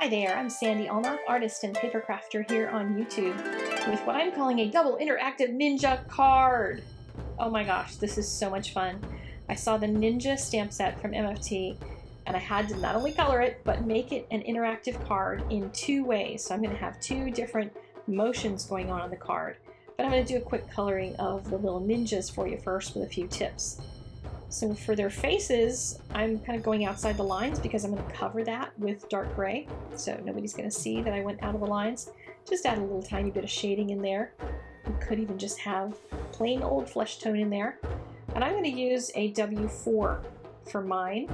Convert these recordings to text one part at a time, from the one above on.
Hi there, I'm Sandy Allnock, artist and paper crafter here on YouTube with what I'm calling a double interactive ninja card. Oh my gosh, this is so much fun. I saw the ninja stamp set from MFT and I had to not only color it, but make it an interactive card in two ways. So I'm gonna have two different motions going on on the card. But I'm gonna do a quick coloring of the little ninjas for you first with a few tips. So for their faces, I'm kind of going outside the lines because I'm going to cover that with dark gray. So nobody's going to see that I went out of the lines. Just add a little tiny bit of shading in there. You could even just have plain old flesh tone in there. And I'm going to use a W4 for mine.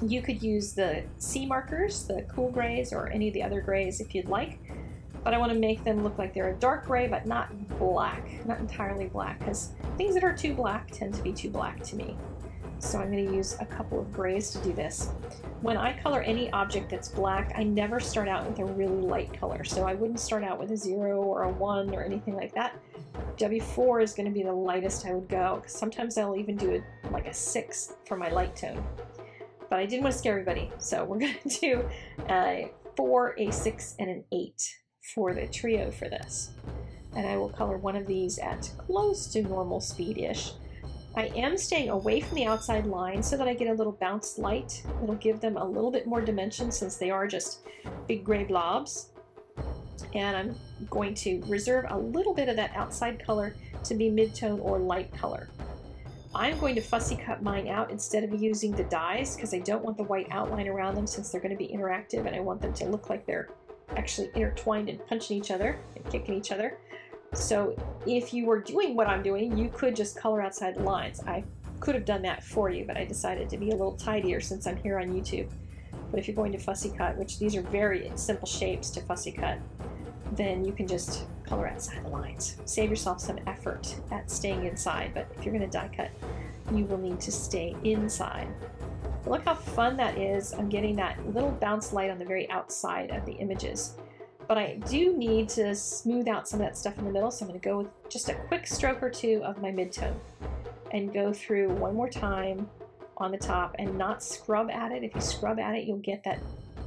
You could use the C markers, the cool grays, or any of the other grays if you'd like. But I want to make them look like they're a dark gray, but not black, not entirely black, because things that are too black tend to be too black to me. So I'm going to use a couple of grays to do this. When I color any object that's black, I never start out with a really light color. So I wouldn't start out with a zero or a one or anything like that. W4 is going to be the lightest I would go. Sometimes I'll even do it like a six for my light tone. But I didn't want to scare everybody, so we're going to do a four, a six, and an eight for the trio for this. And I will color one of these at close to normal speed-ish. I am staying away from the outside line so that I get a little bounced light. It'll give them a little bit more dimension since they are just big gray blobs. And I'm going to reserve a little bit of that outside color to be mid-tone or light color. I'm going to fussy cut mine out instead of using the dies because I don't want the white outline around them since they're going to be interactive and I want them to look like they're actually intertwined and punching each other and kicking each other. So if you were doing what I'm doing, you could just color outside the lines. I could have done that for you, but I decided to be a little tidier since I'm here on YouTube. But if you're going to fussy cut, which these are very simple shapes to fussy cut, then you can just color outside the lines. Save yourself some effort at staying inside, but if you're going to die cut, you will need to stay inside. Look how fun that is. I'm getting that little bounce light on the very outside of the images. But I do need to smooth out some of that stuff in the middle, so I'm going to go with just a quick stroke or two of my midtone and go through one more time on the top and not scrub at it. If you scrub at it, you'll get that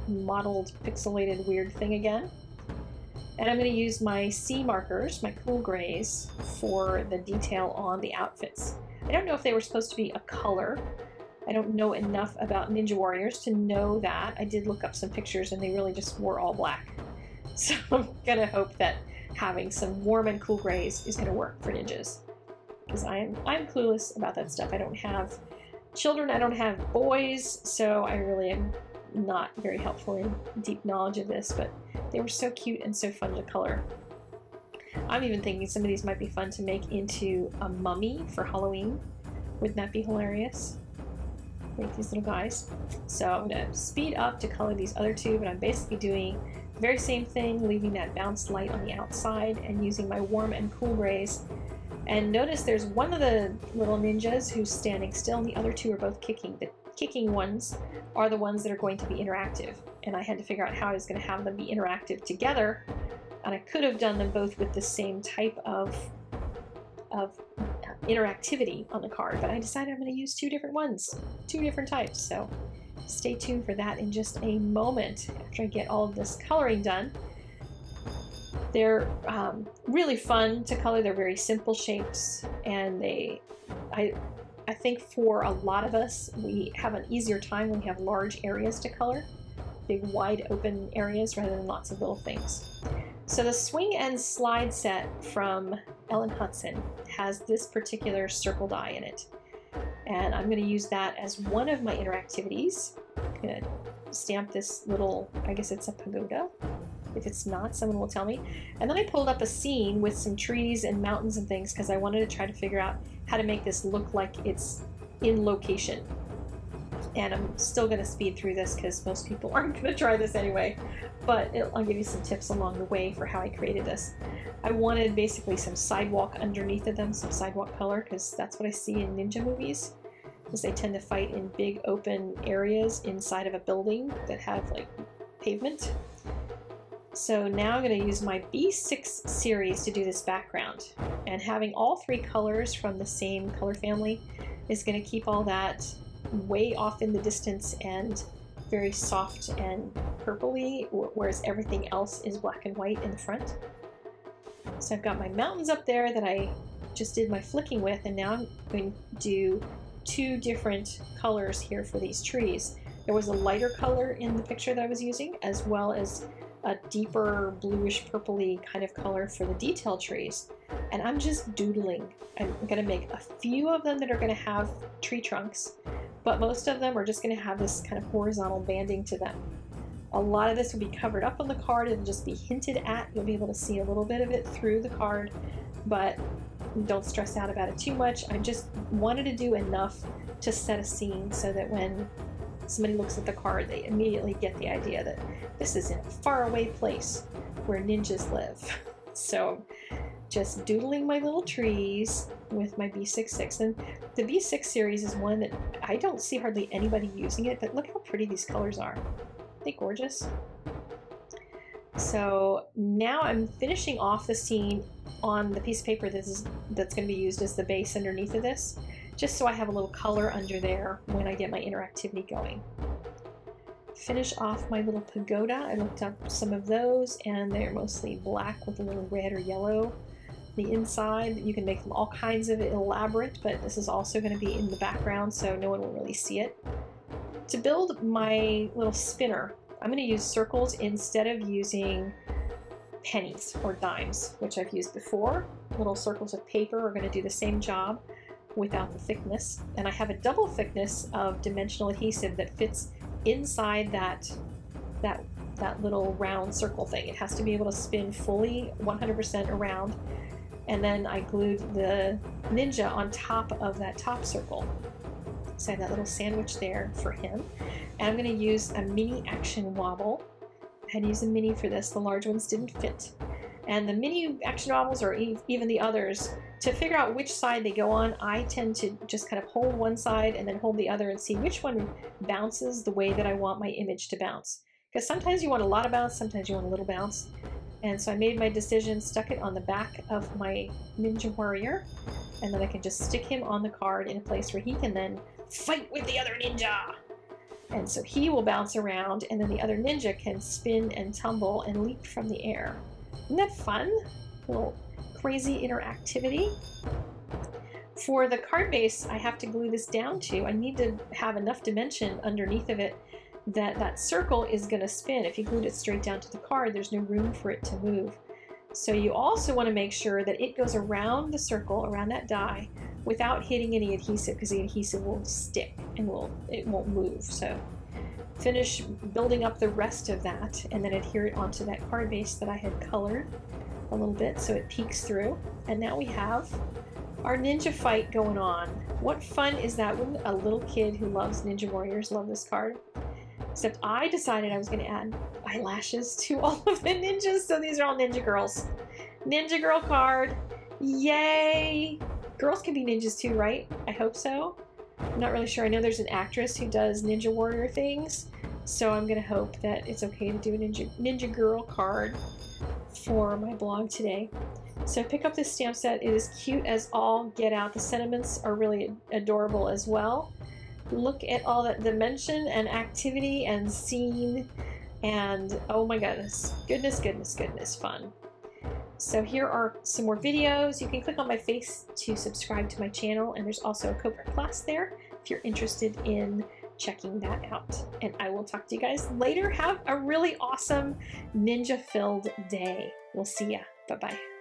mottled, pixelated, weird thing again. And I'm going to use my C markers, my cool grays, for the detail on the outfits. I don't know if they were supposed to be a color, I don't know enough about Ninja Warriors to know that. I did look up some pictures and they really just wore all black. So I'm gonna hope that having some warm and cool grays is gonna work for ninjas. Because I'm, I'm clueless about that stuff. I don't have children, I don't have boys, so I really am not very helpful in deep knowledge of this, but they were so cute and so fun to color. I'm even thinking some of these might be fun to make into a mummy for Halloween. Wouldn't that be hilarious? Make these little guys. So I'm going to speed up to color these other two, but I'm basically doing the very same thing, leaving that bounced light on the outside and using my warm and cool grays. And notice there's one of the little ninjas who's standing still and the other two are both kicking. The kicking ones are the ones that are going to be interactive. And I had to figure out how I was going to have them be interactive together. And I could have done them both with the same type of, of interactivity on the card, but I decided I'm going to use two different ones, two different types. So stay tuned for that in just a moment after I get all of this coloring done. They're um, really fun to color. They're very simple shapes, and they, I, I think for a lot of us, we have an easier time when we have large areas to color, big wide open areas rather than lots of little things. So the swing and slide set from Ellen Hutson has this particular circle die in it. And I'm going to use that as one of my interactivities. I'm going to stamp this little, I guess it's a pagoda. If it's not, someone will tell me. And then I pulled up a scene with some trees and mountains and things because I wanted to try to figure out how to make this look like it's in location and I'm still going to speed through this because most people aren't going to try this anyway, but I'll give you some tips along the way for how I created this. I wanted basically some sidewalk underneath of them, some sidewalk color, because that's what I see in ninja movies, because they tend to fight in big open areas inside of a building that have like pavement. So now I'm going to use my B6 series to do this background, and having all three colors from the same color family is going to keep all that way off in the distance and very soft and purpley, whereas everything else is black and white in the front. So I've got my mountains up there that I just did my flicking with, and now I'm going to do two different colors here for these trees. There was a lighter color in the picture that I was using, as well as a deeper bluish purpley kind of color for the detail trees. And I'm just doodling. I'm going to make a few of them that are going to have tree trunks, but most of them are just going to have this kind of horizontal banding to them. A lot of this will be covered up on the card and just be hinted at. You'll be able to see a little bit of it through the card, but don't stress out about it too much. I just wanted to do enough to set a scene so that when somebody looks at the card, they immediately get the idea that this is in a faraway place where ninjas live. So just doodling my little trees with my B66. And the B6 series is one that I don't see hardly anybody using it, but look how pretty these colors are. They gorgeous? So now I'm finishing off the scene on the piece of paper that's going to be used as the base underneath of this just so I have a little color under there when I get my interactivity going. Finish off my little pagoda. I looked up some of those and they're mostly black with a little red or yellow. The inside, you can make them all kinds of elaborate, but this is also going to be in the background so no one will really see it. To build my little spinner, I'm going to use circles instead of using pennies or dimes, which I've used before. Little circles of paper are going to do the same job without the thickness. And I have a double thickness of dimensional adhesive that fits inside that, that, that little round circle thing. It has to be able to spin fully 100% around. And then I glued the Ninja on top of that top circle. So I have that little sandwich there for him. And I'm going to use a mini action wobble. I had to use a mini for this. The large ones didn't fit. And the mini action wobbles, or even the others, to figure out which side they go on, I tend to just kind of hold one side and then hold the other and see which one bounces the way that I want my image to bounce. Because sometimes you want a lot of bounce, sometimes you want a little bounce. And so I made my decision, stuck it on the back of my Ninja Warrior, and then I can just stick him on the card in a place where he can then fight with the other ninja. And so he will bounce around, and then the other ninja can spin and tumble and leap from the air. Isn't that fun? A little crazy interactivity. For the card base, I have to glue this down to. I need to have enough dimension underneath of it that that circle is going to spin. If you glued it straight down to the card, there's no room for it to move. So you also want to make sure that it goes around the circle, around that die, without hitting any adhesive, because the adhesive will stick and will it won't move. So finish building up the rest of that and then adhere it onto that card base that I had colored a little bit so it peeks through. And now we have our ninja fight going on. What fun is that? Wouldn't a little kid who loves Ninja Warriors love this card? Except I decided I was going to add eyelashes to all of the ninjas, so these are all ninja girls. Ninja girl card. Yay! Girls can be ninjas too, right? I hope so. I'm not really sure. I know there's an actress who does Ninja Warrior things, so I'm going to hope that it's okay to do a Ninja, ninja Girl card for my blog today. So pick up this stamp set. It is cute as all get out. The sentiments are really adorable as well. Look at all that dimension and activity and scene and oh my goodness, goodness, goodness, goodness, fun. So here are some more videos. You can click on my face to subscribe to my channel and there's also a Copic class there if you're interested in checking that out. And I will talk to you guys later. Have a really awesome ninja-filled day. We'll see ya. Bye-bye.